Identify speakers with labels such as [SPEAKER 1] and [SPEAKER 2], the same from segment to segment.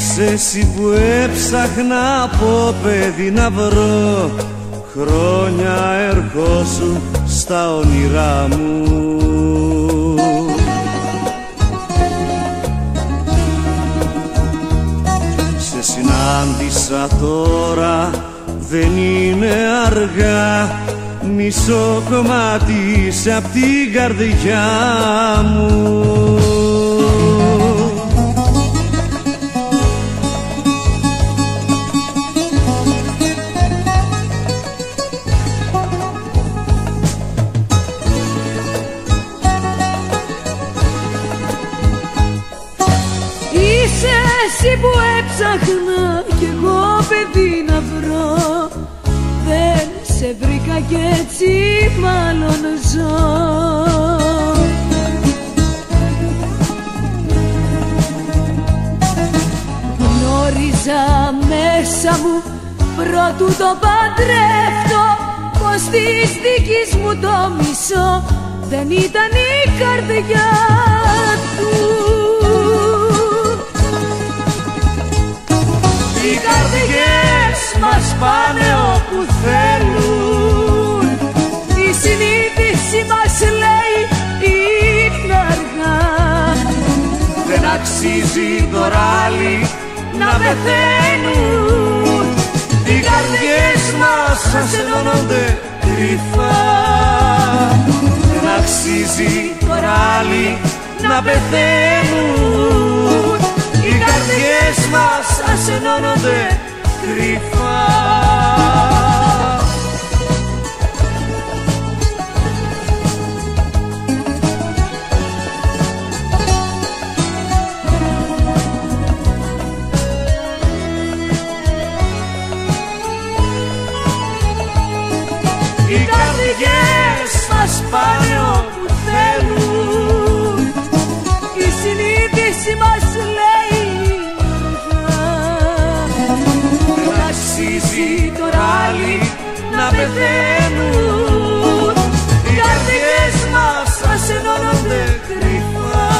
[SPEAKER 1] Είσαι εσύ που έψαχνα από παιδί να βρω Χρόνια ερχόσου στα όνειρά μου. Σε συνάντησα τώρα δεν είναι αργά. Μισό κομμάτι σε απ' την καρδιά μου
[SPEAKER 2] εσύ που έψαχνα κι εγώ παιδί να βρω. Δεν σε βρήκα κι έτσι μάλλον ζω. Γνώριζα μέσα μου πρώτου το παντρεύτο Πως της δικής μου το μισό δεν ήταν η καρδιά
[SPEAKER 1] αξίζει τώρα άλλοι να πεθαίνουν Οι καρδιές μας ασενώνονται κρυφά. Δεν αξίζει τώρα άλλοι να πεθαίνουν. Οι καρδιές μας ασενώνονται κρυφά Οι καρδιές μας πάνε όπου θέλουν.
[SPEAKER 2] Η συνείδηση μας λέει
[SPEAKER 1] Δεν αξίζει τώρα άλλοι να πεθαίνουν. Οι καρδιές μας ασενώνονται κρυφά.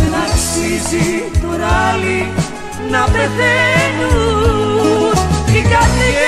[SPEAKER 1] Δεν αξίζει τώρα άλλοι να πεθαίνουν. Οι καρδιές μας ασενώνονται